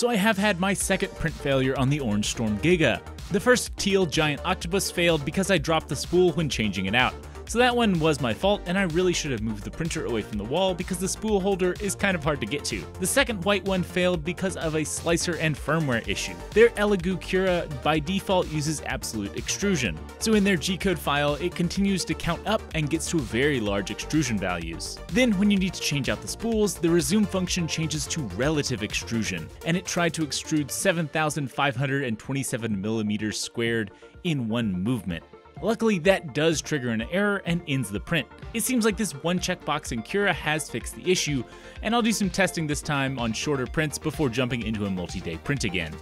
So I have had my second print failure on the Orange Storm Giga. The first teal giant octopus failed because I dropped the spool when changing it out. So that one was my fault, and I really should have moved the printer away from the wall because the spool holder is kind of hard to get to. The second white one failed because of a slicer and firmware issue. Their Elegoo Cura by default uses absolute extrusion. So in their G-code file, it continues to count up and gets to very large extrusion values. Then when you need to change out the spools, the resume function changes to relative extrusion, and it tried to extrude 7,527 millimeters squared in one movement. Luckily, that does trigger an error and ends the print. It seems like this one checkbox in Cura has fixed the issue, and I'll do some testing this time on shorter prints before jumping into a multi-day print again.